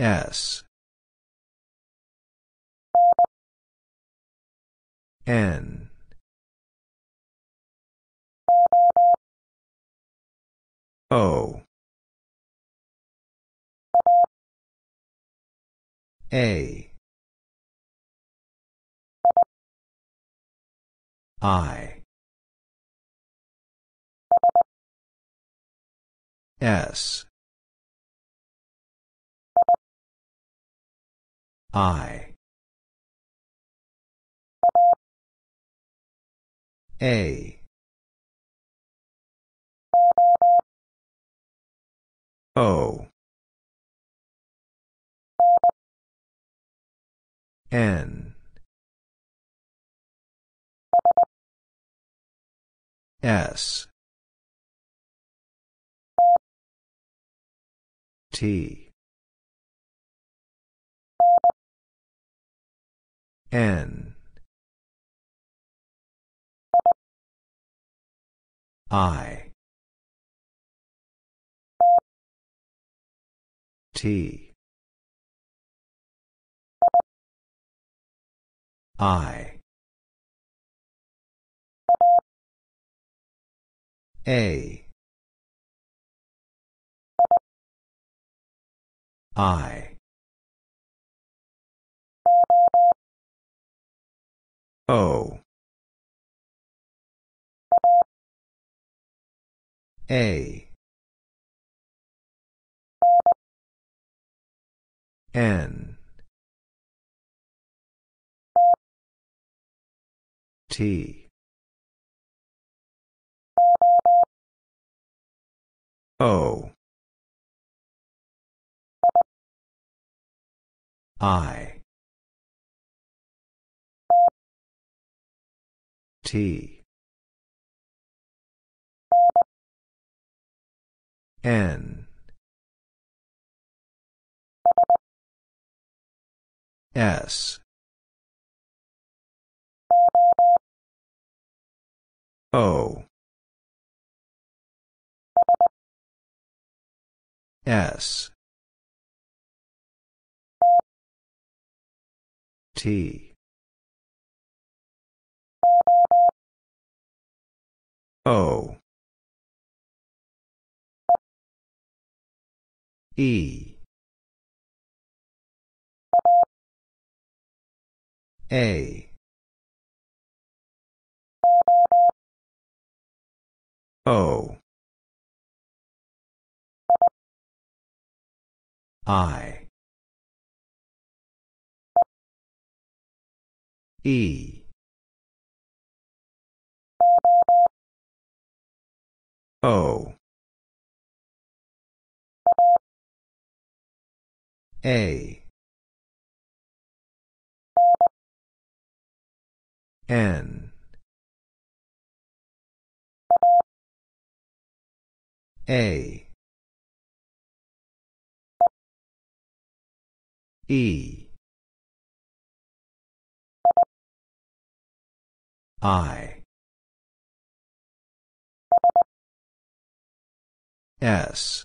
S. N. O. A. I. S I. A. O. N. S. T N. I. T. I. A. I O. A. N. T. O. I T. N. S. O. S. T O. E. A. O. I. E O. A. N. A. E. I S.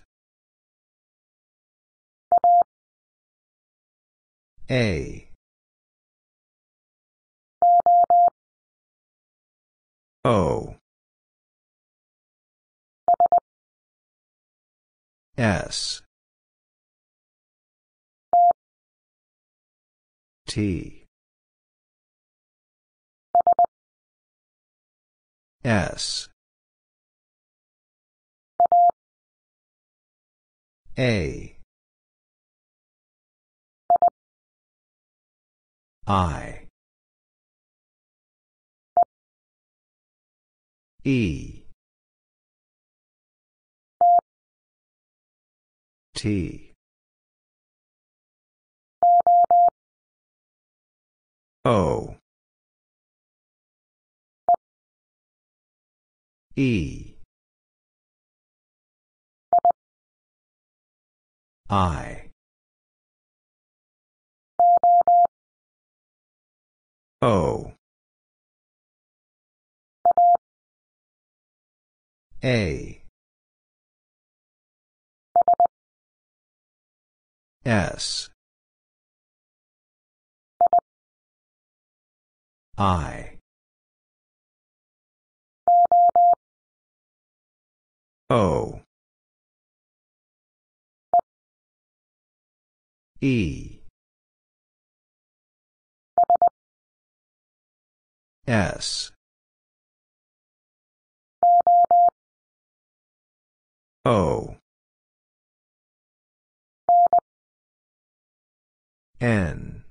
A. O. S. T. S A. I. E. T. O. E I. O. A. S. I. O E. S. O. N.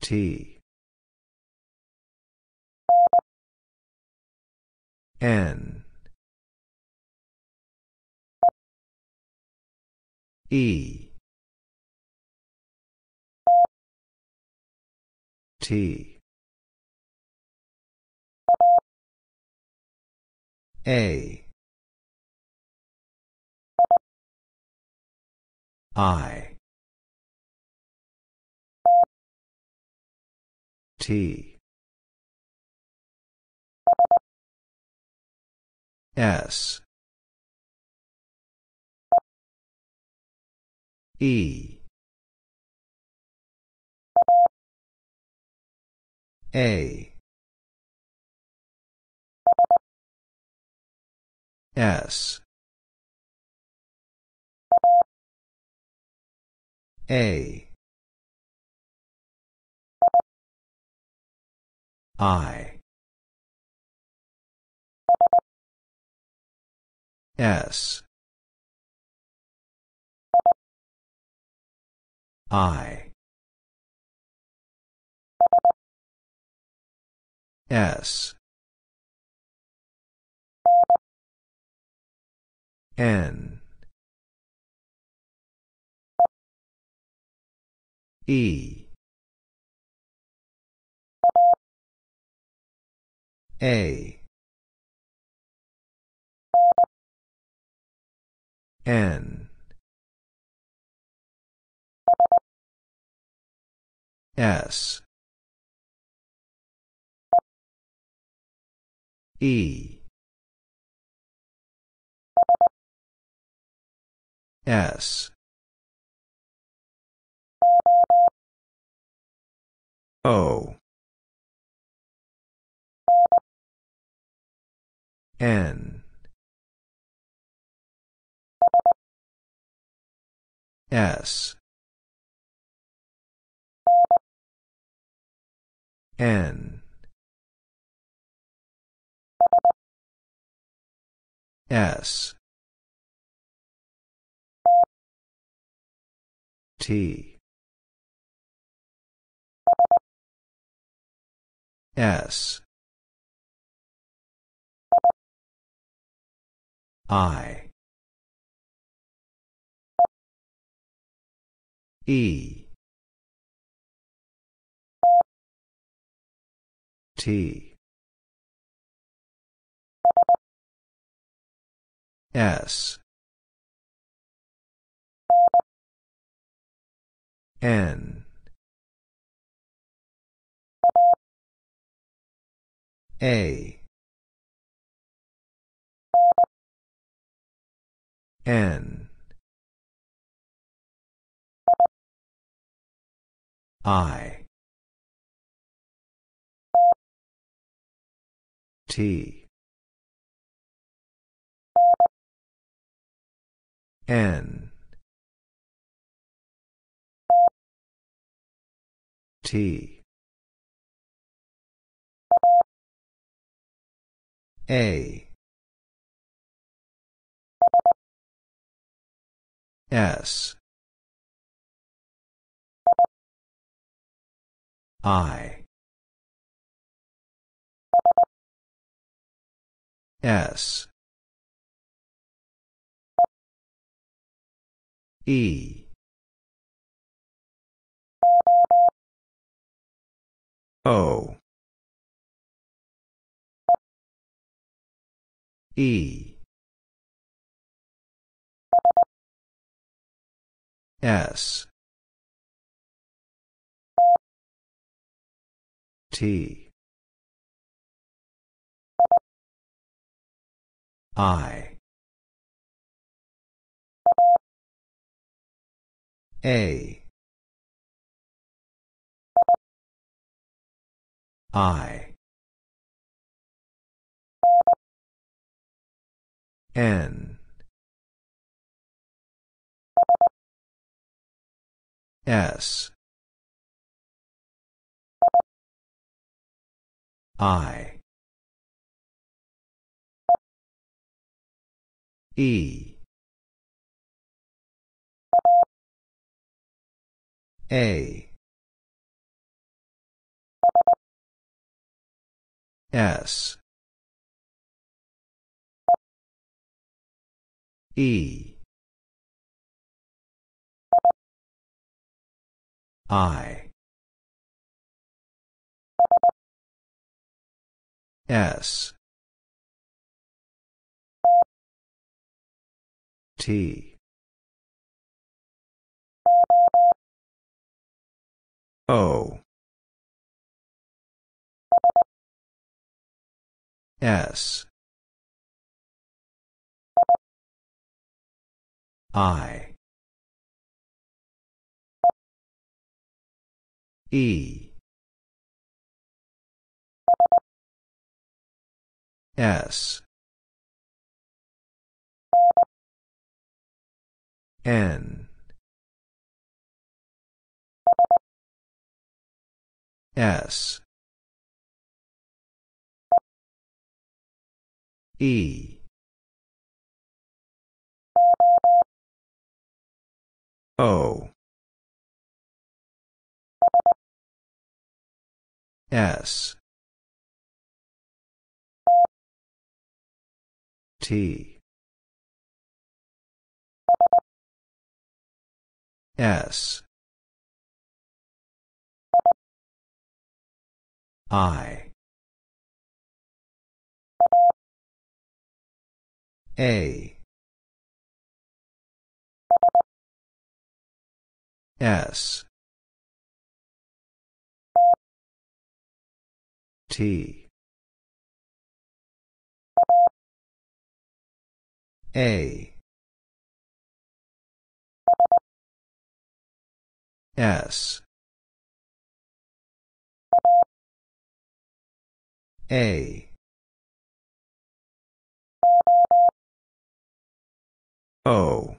T. N E. T. A. I. T. S E. A. S. A. I. S I. S. N. E. A. N S. E. S. O. N. S N. S. T. S. I. E T. S. N. A. N. I T. N. T. A. S. I S. E. O. E. S. T I. A. I. N. S. I. E. A. S. E. I. S. T. O. S. I. E. S. N. S. E. O. S. T. S. I. A. S. T. A. S. A. O.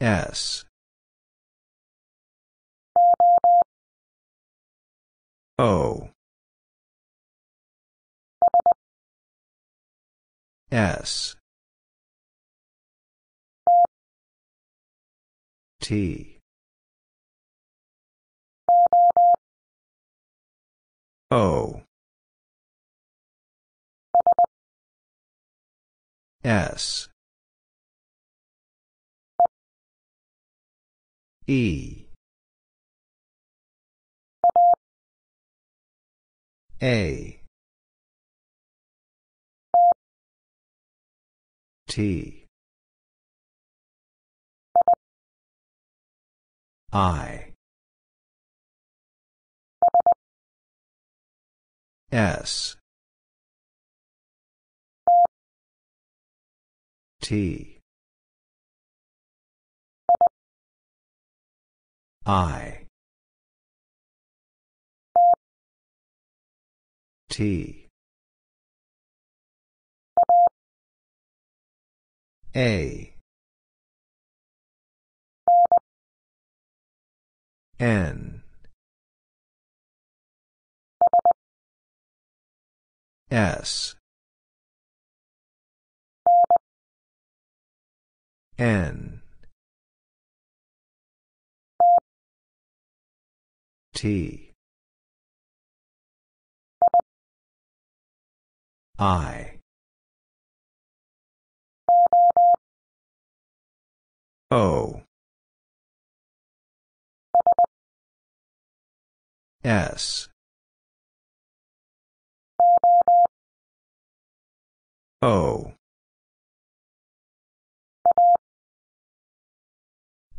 S. O. S. T. O. S. E. A. T. I. S. T. I. T. A. N. S. N. T. I. O. S. O.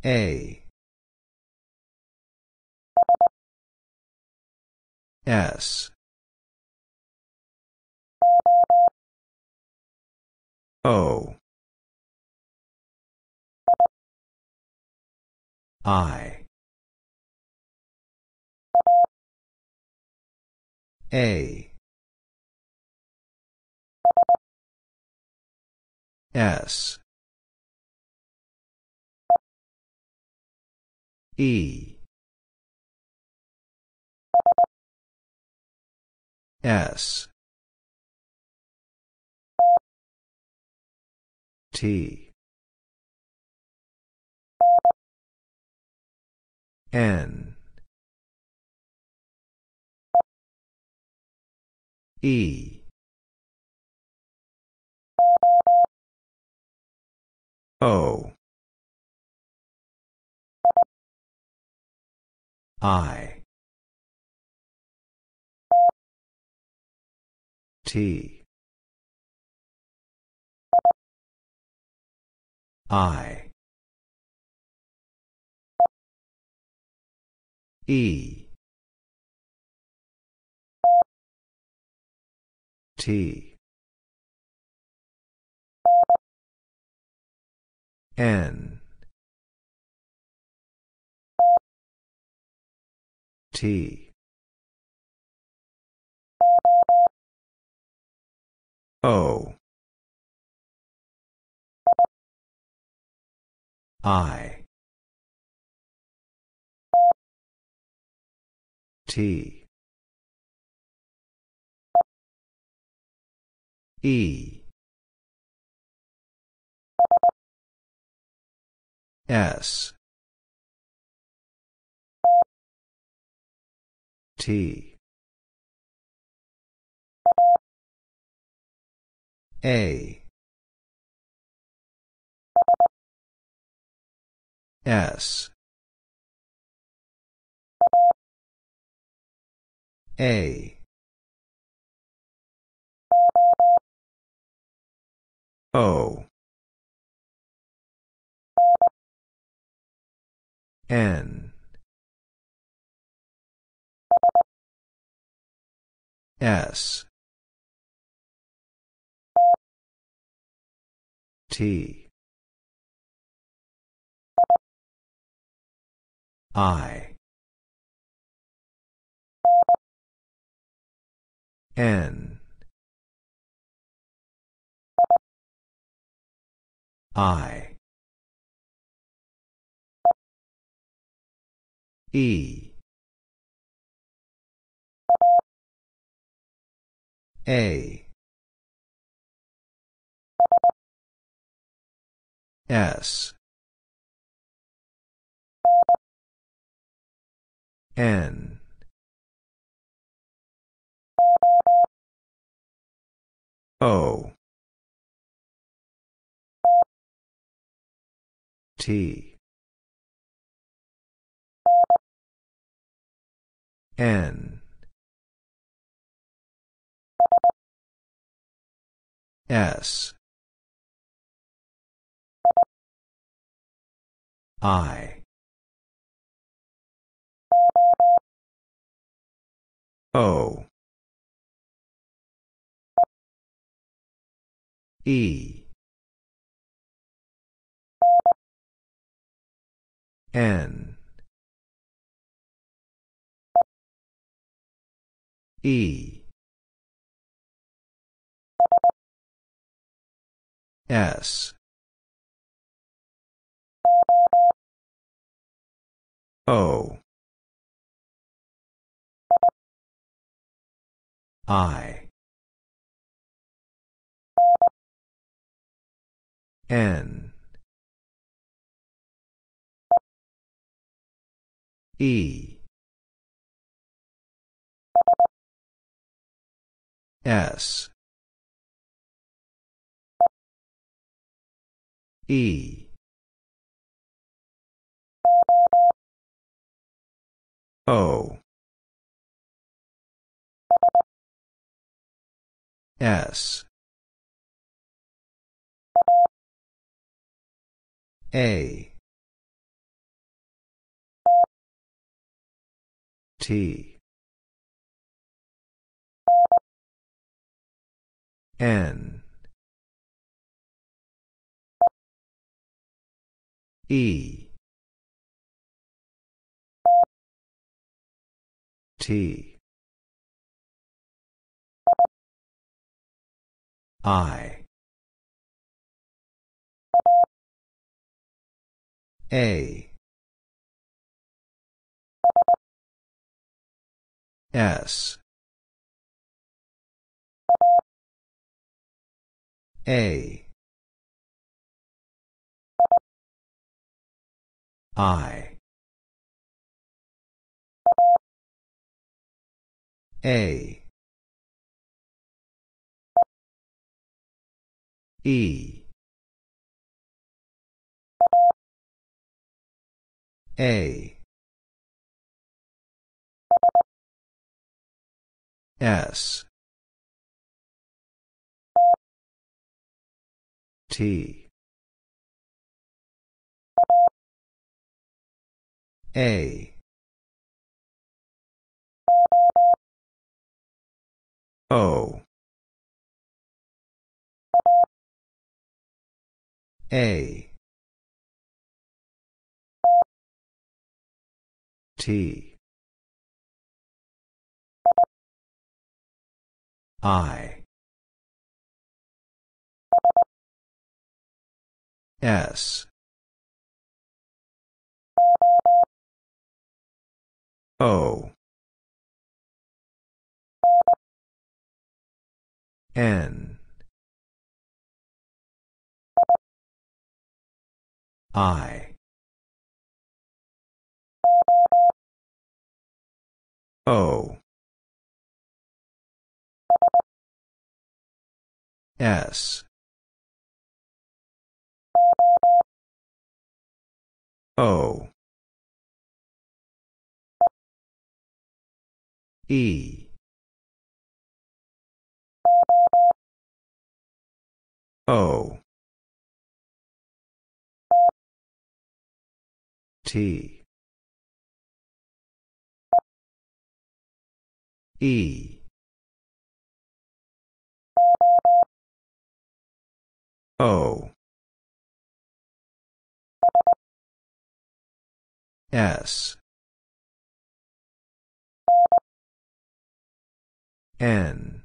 A. S. O. I. A. S. E. S. T. N. E. O. I. T. I. E. T. N. T. O. I. T. E. S. T. A. S. A. O. N. S. T. I. N. I. E. A. S. N. O. T. N. S. I. O. E. N. E. S. O. I. N. E. S. E. O. S. A. T. N. E. T. I. A. S. A. I. A. E. A. S. T. A. O. A. T. I. S. O. N. I. O. S. O. E. O. T. E. O. S. N.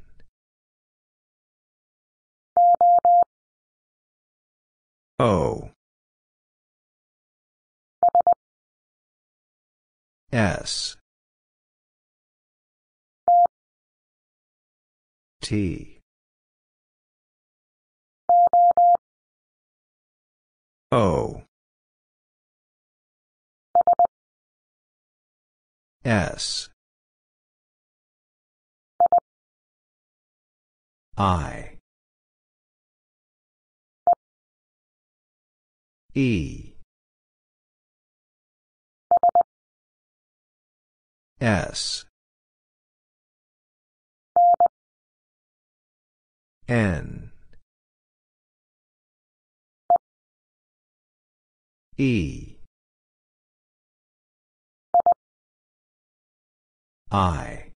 O. S. T. O. S. I. E. S. N. E. I.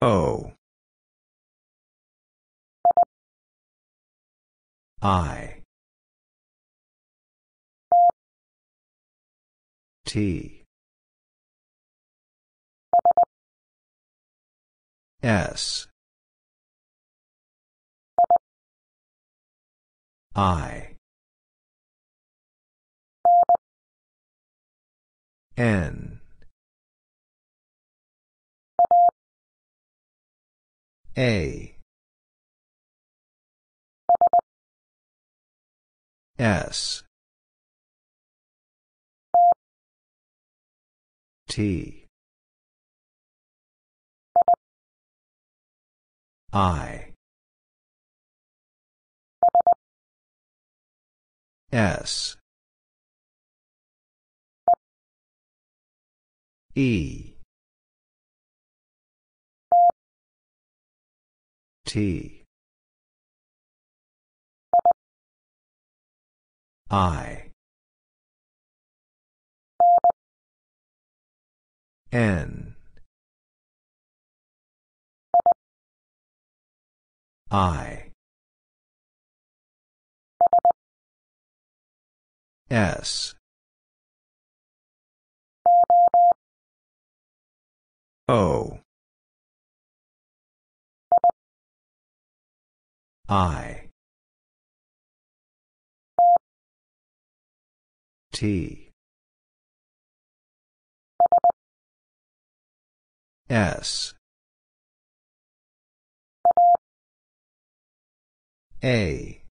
O. I. T. S. I. N. A. S. T. I. S. E. T. I. N. I. S. O. I. T. S. A.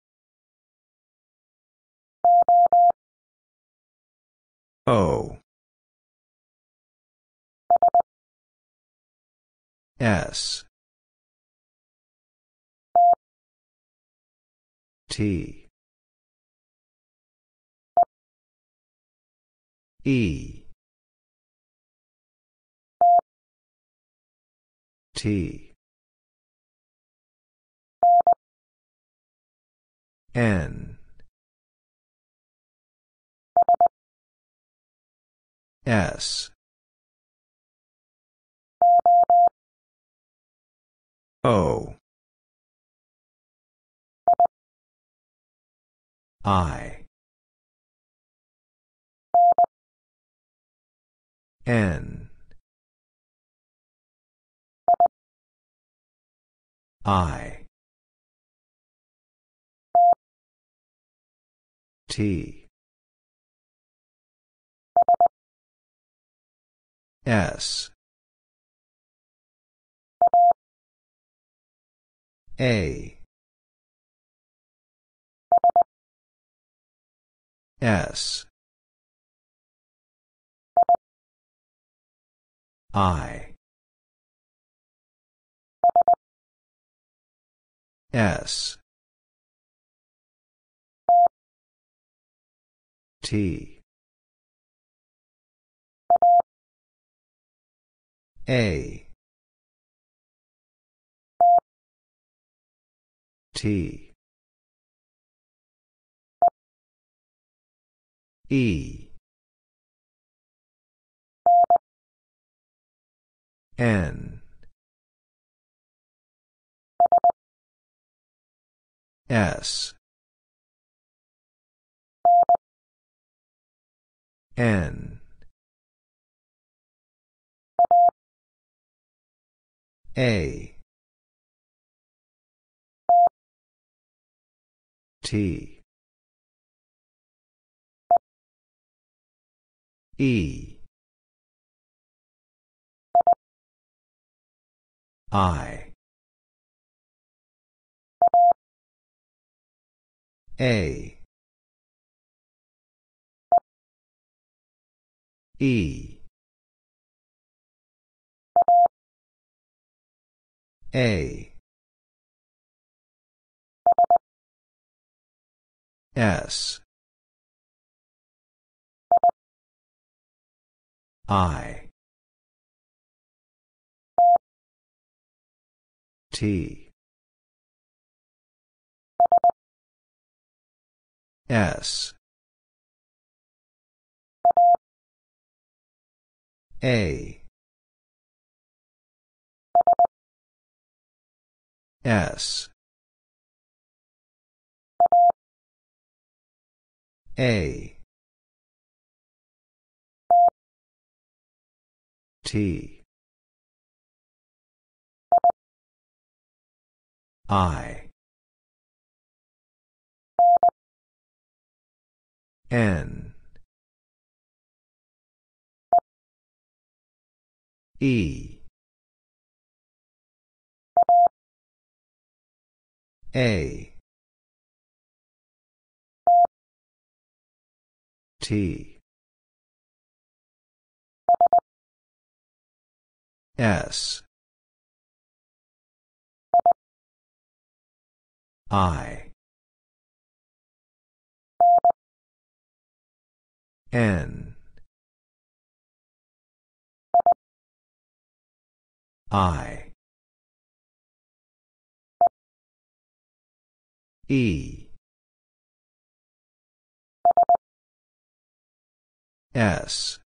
O. S. T. E. T. N S. O. I. N. I. T S. A. S. I. S. T A. T. E. N. S. N A. T. E. I. A. E A. S. I. T. S. A S. A. T. I. N. E A. T. S. I. N. I E. S.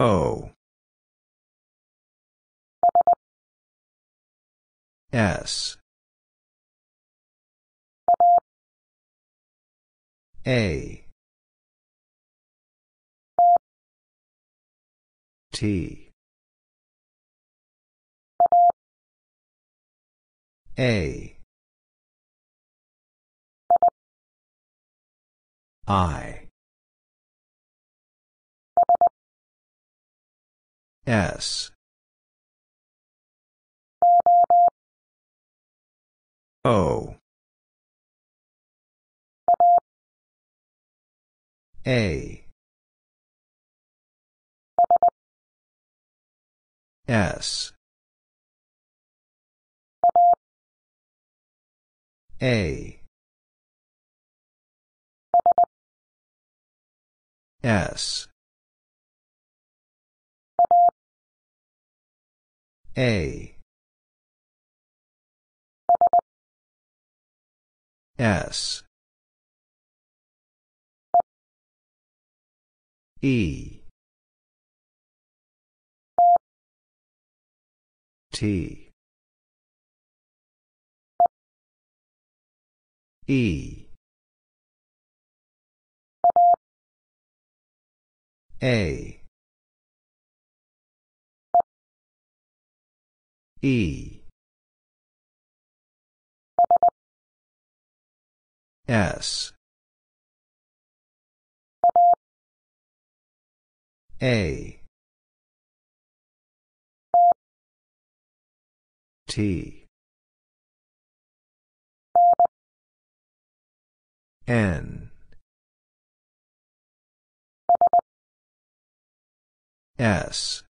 O. S. A. T. A. I. S. O. A. S. A. S. A. S. E. T. E. A. E. S. A. T. N. S.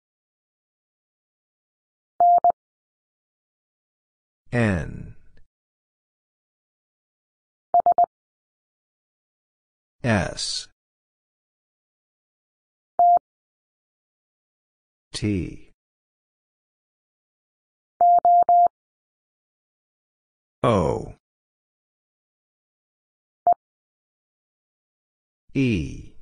N. S. T. O. E.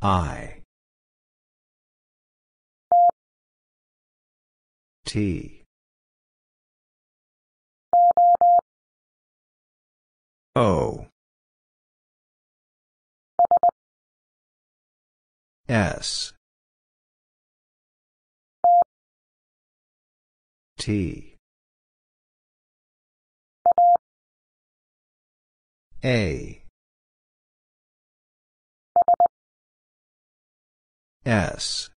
I. T. O. S. T. A. S.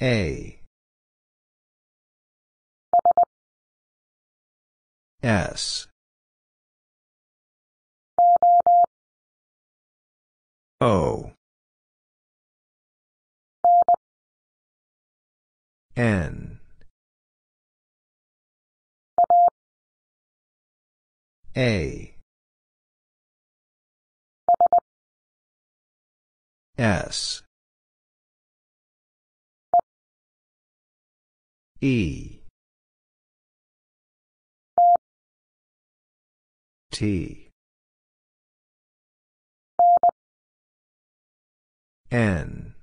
A. S. O. N. A. S. E. T. N.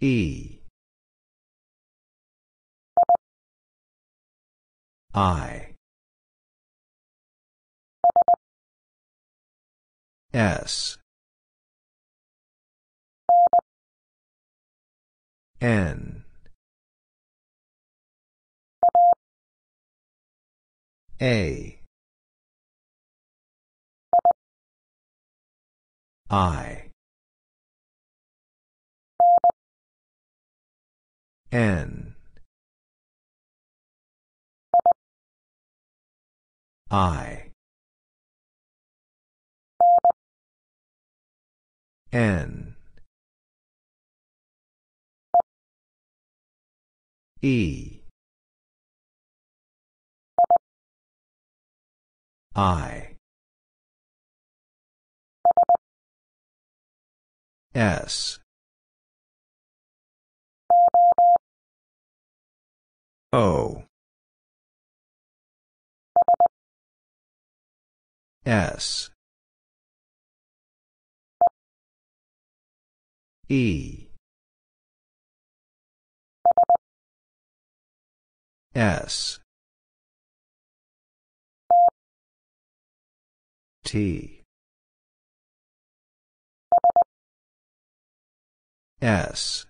E. I. S. N. A. I. N. I. N. E. I. S. O. S. E. S. T. S.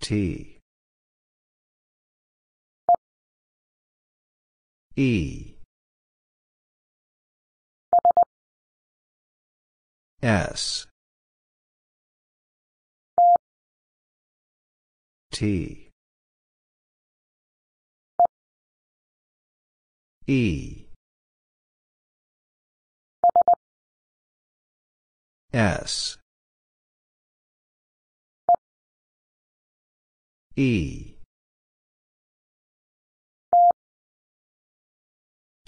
T. E. S. T. E. S. E.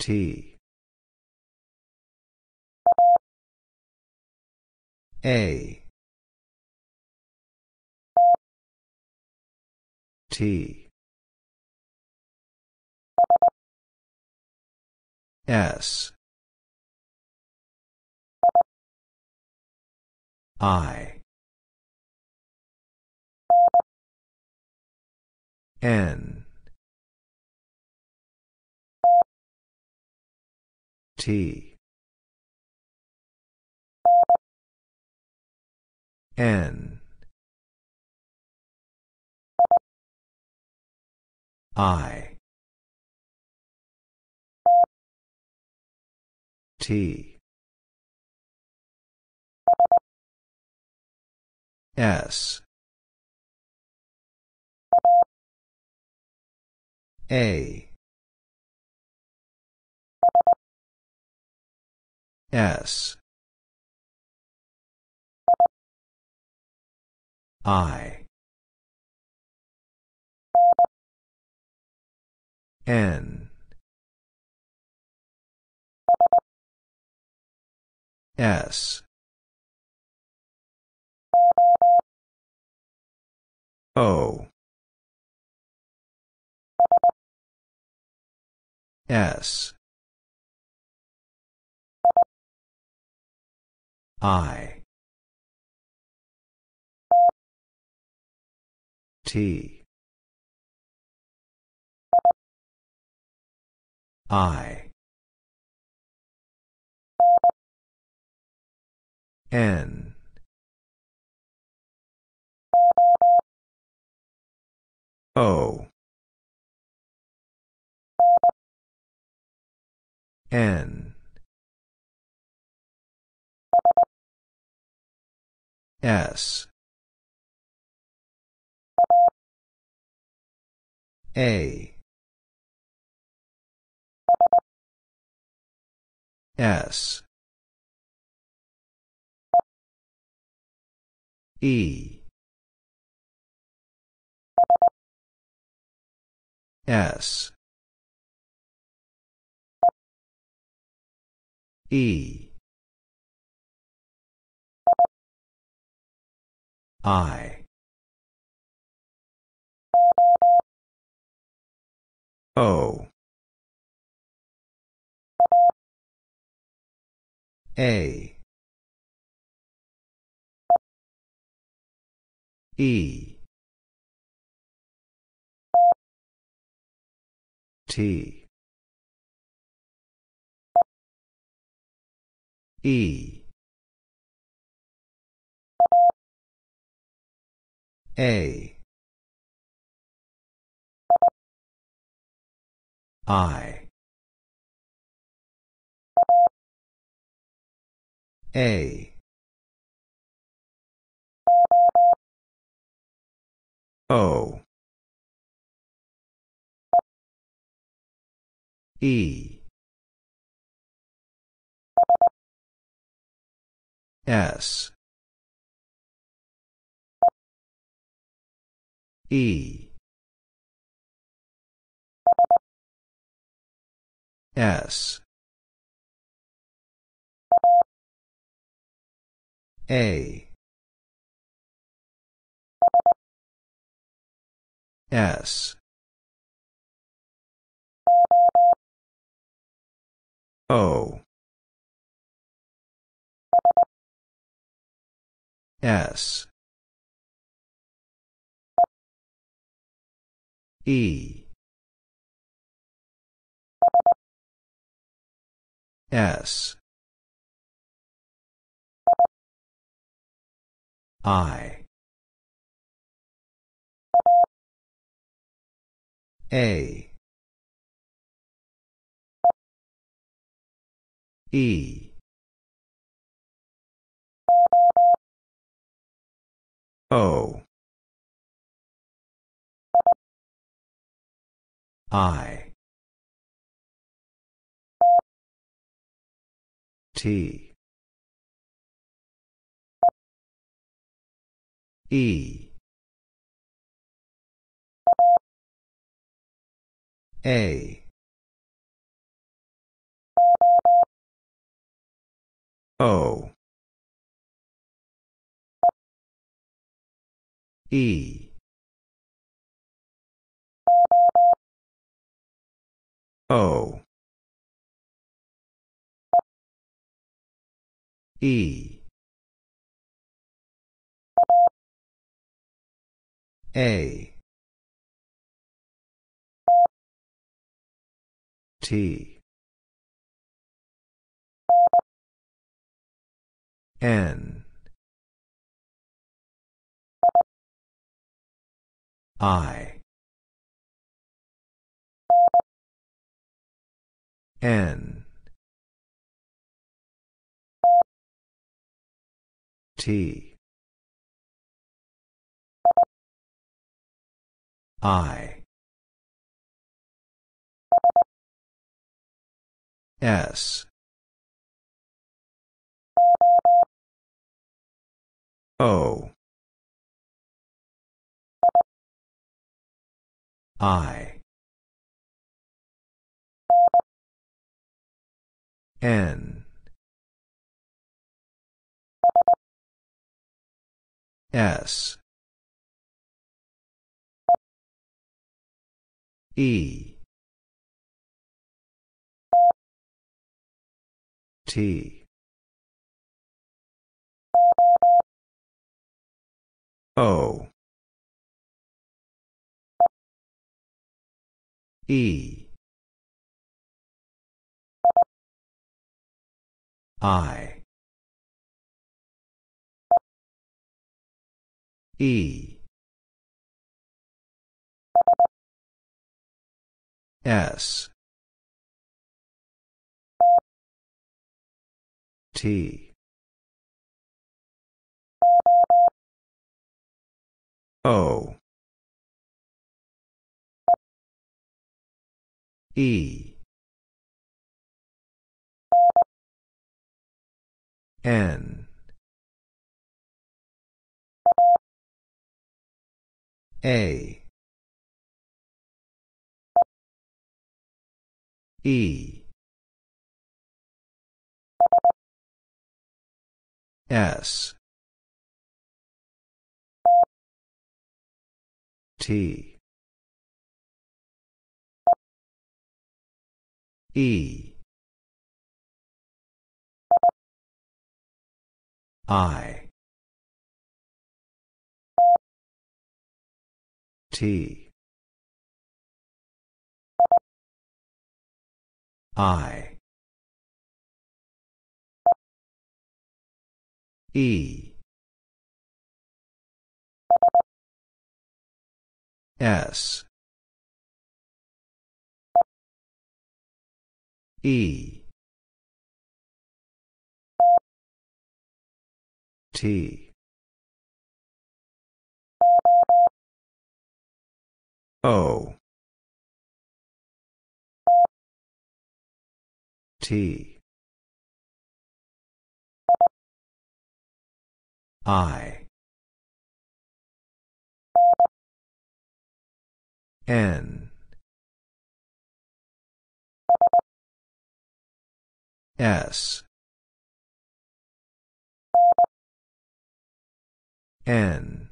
T. A. T. S. I. N. T. N. I. T. S. A. S. I. N. S. O. S. I. T. I. N. O. N. S. A. S. E. S. E. I. O. A. E. T. E. A. I. A. O. E. S. E. S. A. S. O. S. E. S. I. A. E. O I T E A O E O. E. A. T. N. I N. T. I. S. O. I N. S. E. T. O. E I. E. S. T. O. E N. A. E. S. T. E I. T. I. E. S. E T. O. T. I. N. S N.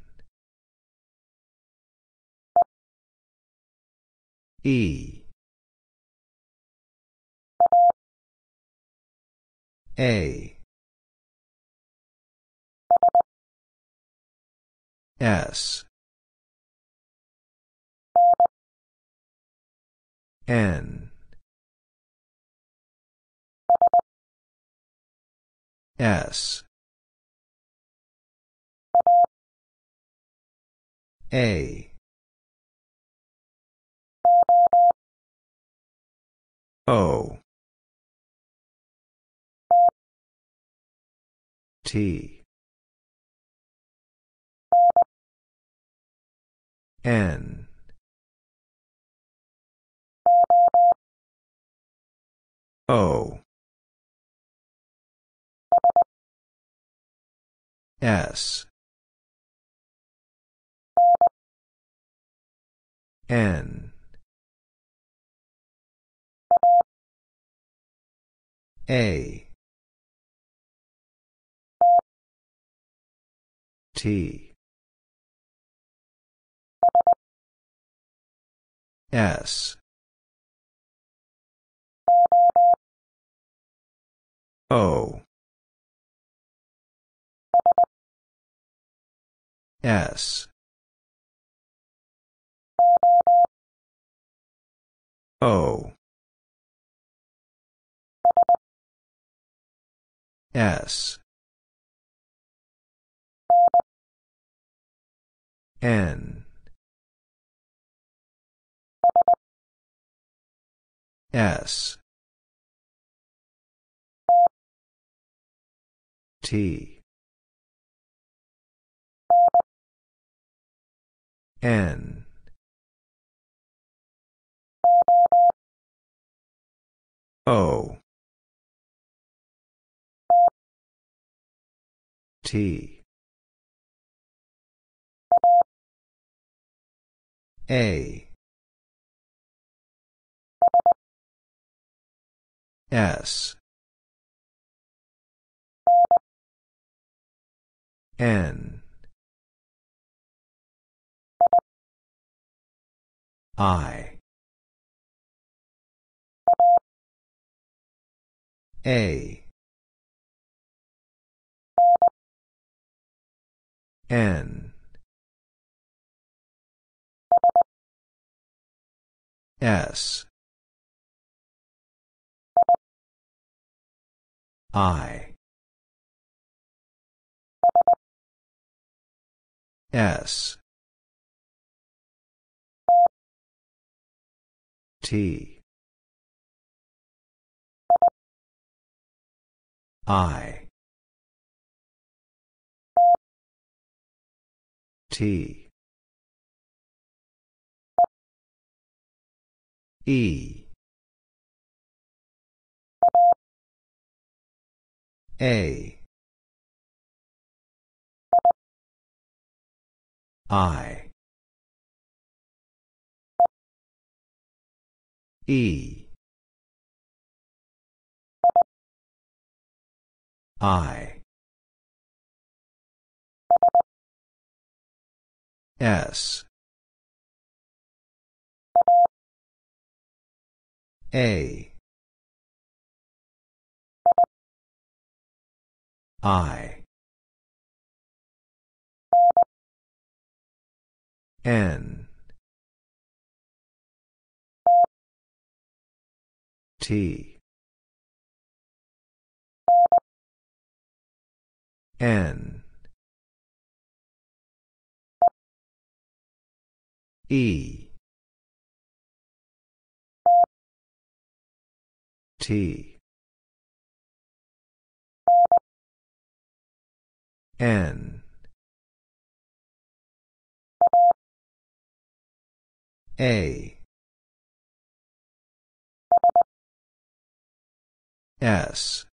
E. A. S. N. S A. O. T. N. O. S N. A. T. S. O. S O S N S T N O. T. A. S. N. I A. N. S. I. S. T I. T. E. A. I. E I. S. A. I. N. T N. E. T. N. A. S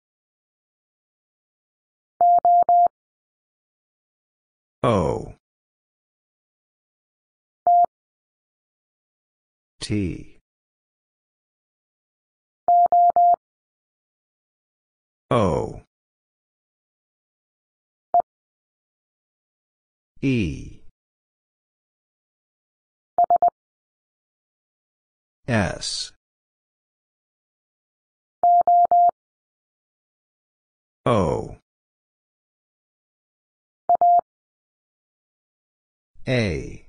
O T O E S O A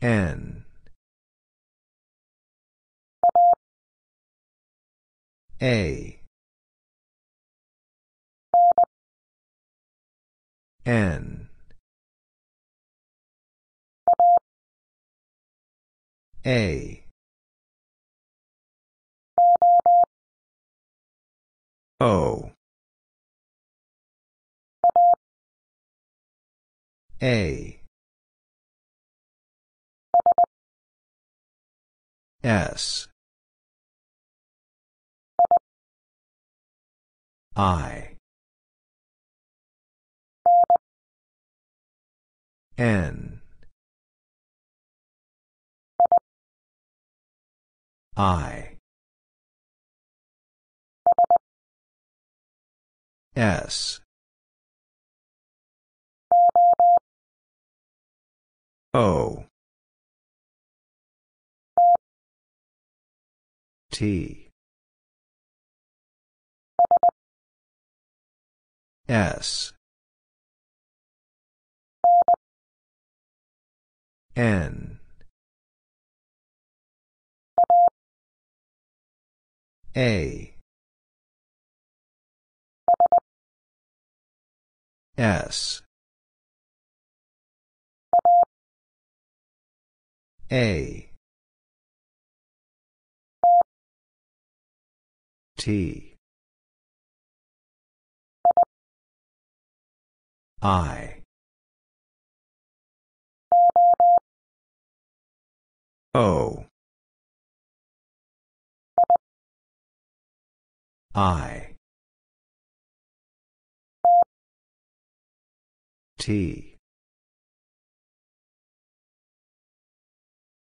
N A. N. A. O. A. S. I. N. I. S. O. T. S. N. A. S. A. T. I. O. I. T.